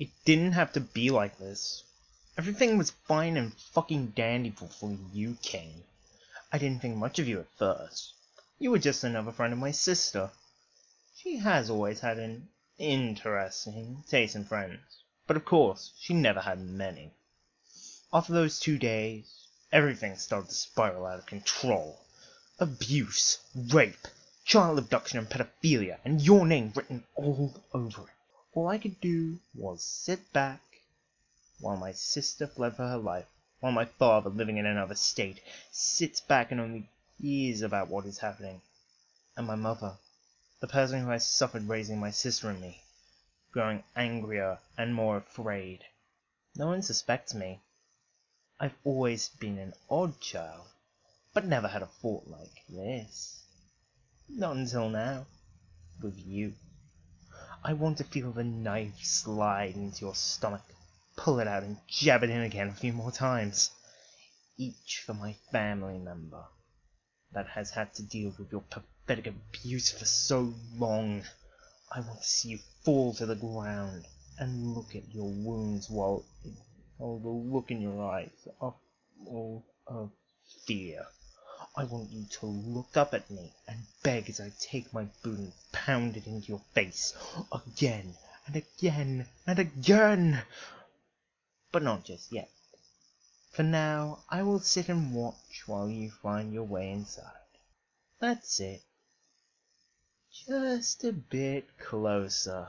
It didn't have to be like this. Everything was fine and fucking dandy before you came. I didn't think much of you at first. You were just another friend of my sister. She has always had an interesting taste in friends, but of course she never had many. After those two days, everything started to spiral out of control. Abuse, rape, child abduction and pedophilia, and your name written all over it. All I could do was sit back while my sister fled for her life, while my father, living in another state, sits back and only hears about what is happening. And my mother, the person who has suffered raising my sister and me, growing angrier and more afraid. No one suspects me. I've always been an odd child, but never had a fault like this. Not until now, with you. I want to feel the knife slide into your stomach, pull it out and jab it in again a few more times. Each for my family member that has had to deal with your pathetic abuse for so long. I want to see you fall to the ground and look at your wounds while, while the look in your eyes are full of fear. I want you to look up at me and beg as I take my boot and pound it into your face again and again and again. But not just yet. For now, I will sit and watch while you find your way inside. That's it. Just a bit closer.